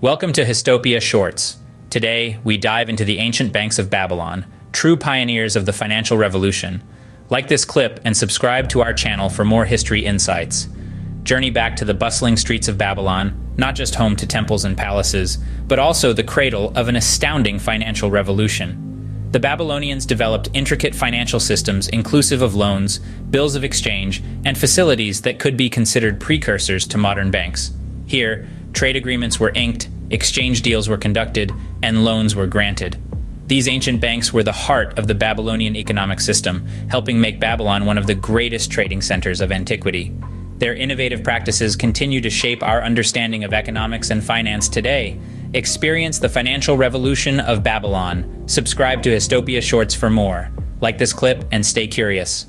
Welcome to Histopia Shorts. Today, we dive into the ancient banks of Babylon, true pioneers of the financial revolution. Like this clip and subscribe to our channel for more history insights. Journey back to the bustling streets of Babylon, not just home to temples and palaces, but also the cradle of an astounding financial revolution. The Babylonians developed intricate financial systems inclusive of loans, bills of exchange, and facilities that could be considered precursors to modern banks. Here, trade agreements were inked, exchange deals were conducted, and loans were granted. These ancient banks were the heart of the Babylonian economic system, helping make Babylon one of the greatest trading centers of antiquity. Their innovative practices continue to shape our understanding of economics and finance today. Experience the financial revolution of Babylon. Subscribe to Histopia Shorts for more. Like this clip and stay curious.